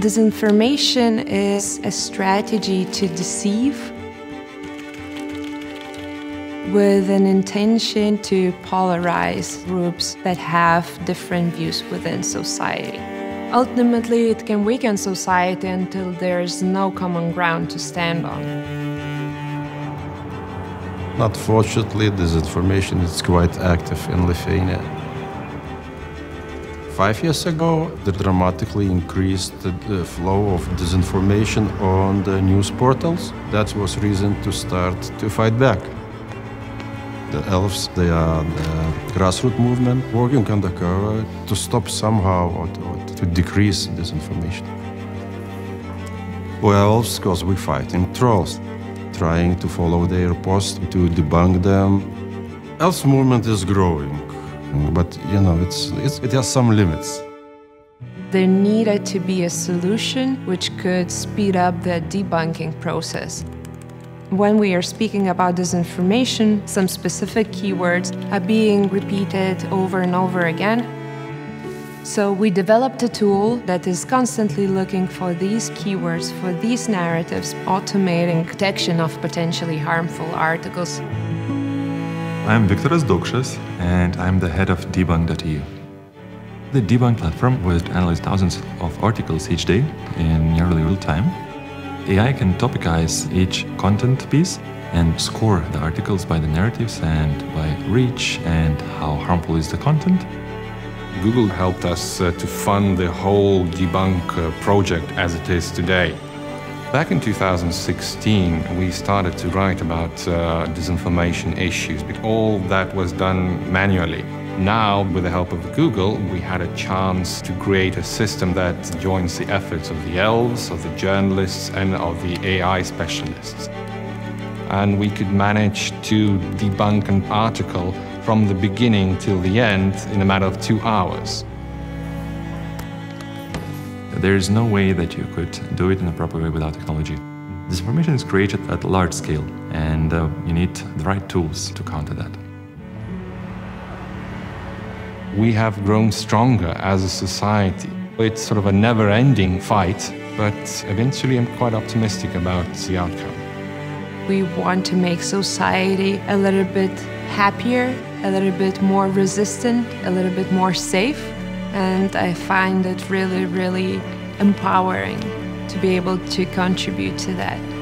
Disinformation is a strategy to deceive with an intention to polarize groups that have different views within society. Ultimately, it can weaken society until there's no common ground to stand on. Unfortunately, disinformation is quite active in Lithuania. Five years ago, they dramatically increased the flow of disinformation on the news portals. That was reason to start to fight back. The elves, they are the grassroots movement working undercover to stop somehow or to, or to decrease disinformation. We're elves because we're fighting trolls, trying to follow their posts to debunk them. Elves movement is growing. But you know, it's, it's, it has some limits. There needed to be a solution which could speed up the debunking process. When we are speaking about disinformation, some specific keywords are being repeated over and over again. So we developed a tool that is constantly looking for these keywords, for these narratives, automating detection of potentially harmful articles. I'm Viktoras Daukšas, and I'm the head of debunk.eu. The debunk platform will analyze thousands of articles each day in nearly real time. AI can topicize each content piece and score the articles by the narratives and by reach and how harmful is the content. Google helped us uh, to fund the whole debunk uh, project as it is today. Back in 2016, we started to write about uh, disinformation issues, but all that was done manually. Now, with the help of Google, we had a chance to create a system that joins the efforts of the elves, of the journalists, and of the AI specialists. And we could manage to debunk an article from the beginning till the end in a matter of two hours. There is no way that you could do it in a proper way without technology. Disinformation is created at large scale, and uh, you need the right tools to counter that. We have grown stronger as a society. It's sort of a never ending fight, but eventually I'm quite optimistic about the outcome. We want to make society a little bit happier, a little bit more resistant, a little bit more safe. And I find it really, really empowering to be able to contribute to that.